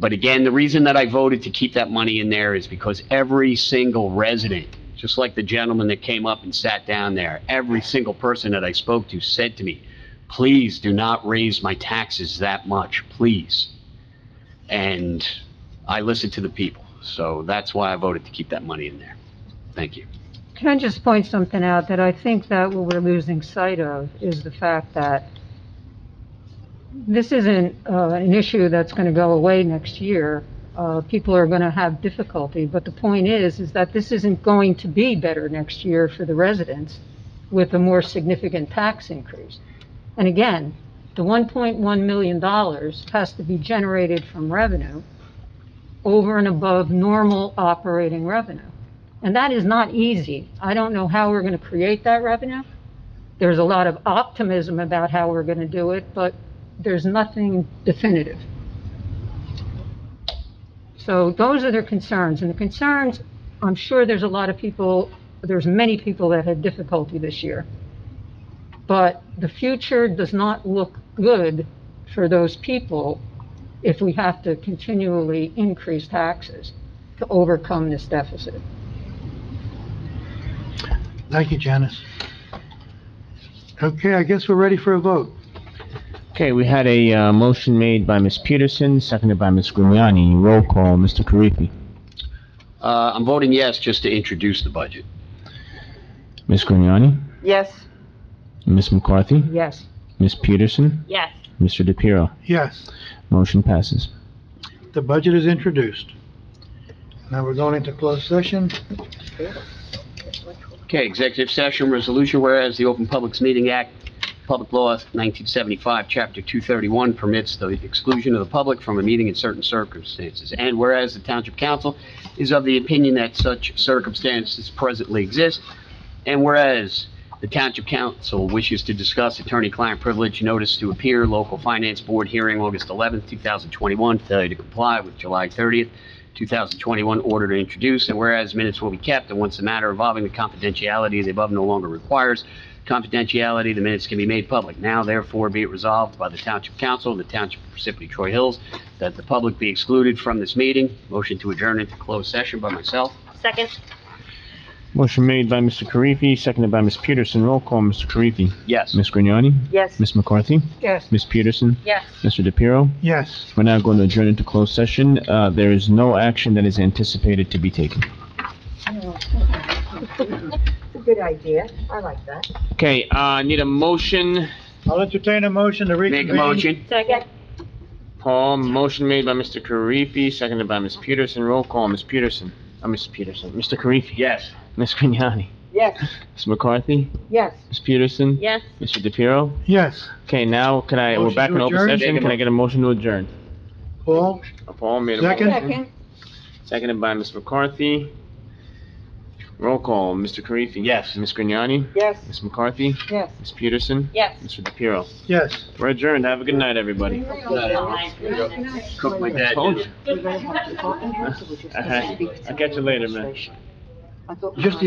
But again, the reason that I voted to keep that money in there is because every single resident, just like the gentleman that came up and sat down there, every single person that I spoke to said to me, please do not raise my taxes that much, please. And I listened to the people, so that's why I voted to keep that money in there. Thank you. Can I just point something out that I think that what we're losing sight of is the fact that this isn't uh, an issue that's going to go away next year. Uh, People are going to have difficulty, but the point is, is that this isn't going to be better next year for the residents with a more significant tax increase. And again, the $1.1 million has to be generated from revenue over and above normal operating revenue. And that is not easy. I don't know how we're going to create that revenue. There's a lot of optimism about how we're going to do it, but there's nothing definitive. So those are their concerns, and the concerns, I'm sure there's a lot of people, there's many people that had difficulty this year. But the future does not look good for those people if we have to continually increase taxes to overcome this deficit. Thank you, Janice. Okay, I guess we're ready for a vote. Okay, we had a, uh, motion made by Ms. Peterson, seconded by Ms. Gragnani. Roll call, Mr. Carifi. Uh, I'm voting yes just to introduce the budget. Ms. Gragnani? Yes. Ms. McCarthy? Yes. Ms. Peterson? Yes. Mr. DePierro? Yes, Motion passes. the budget is introduced. Now we're going into closed session. Okay, executive session resolution, whereas the Open Publics Meeting Act, Public Law 1975, Chapter 231 permits the exclusion of the public from a meeting in certain circumstances. And whereas the Township Council is of the opinion that such circumstances presently exist, and whereas the Township Council wishes to discuss attorney-client privilege notice to appear, local finance board hearing August 11th, 2021, failure to comply with July 30th, 2021 order to introduce, and whereas minutes will be kept, and once the matter involving the confidentiality of the above no longer requires confidentiality, the minutes can be made public. Now therefore be it resolved by the Township Council and the Township of Parsippany Troy Hills that the public be excluded from this meeting. Motion to adjourn into closed session by myself. Second? Motion made by Mr. Carifi, seconded by Ms. Peterson. Roll call, Mr. Carifi. Yes. Ms. Gragnani? Yes. Ms. McCarthy? Yes. Ms. Peterson? Yes. Mr. DePierro? Yes. We're now going to adjourn into closed session. Uh, there is no action that is anticipated to be taken. [laughs] It's a good idea. I like that. Okay, uh, I need a motion. I'll entertain a motion to reconvene. Make a motion. Second? Paul, motion made by Mr. Carifi, seconded by Ms. Peterson. Roll call, Ms. Peterson. Uh, Ms. Peterson. Mr. Carifi? Yes. Ms. Gragnani? Yes. Ms. McCarthy? Yes. Ms. Peterson? Yes. Mr. DePierro? Yes. Okay, now, can I, we're Motion back to in open adjourn? session. Can I get a motion to adjourn? Paul? Uh, Paul made a motion. Second. motion. Seconded by Ms. McCarthy. Roll call, Mr. Carifi? Yes. Ms. Gragnani? Yes. Ms. McCarthy? Yes. Ms. Peterson? Yes. Mr. DePierro? Yes. We're adjourned. Have a good night, everybody. Cook my dad. Told you. We're gonna have to talk in house, or we're just gonna Okay. be- I'll catch you later, man. I thought- Just the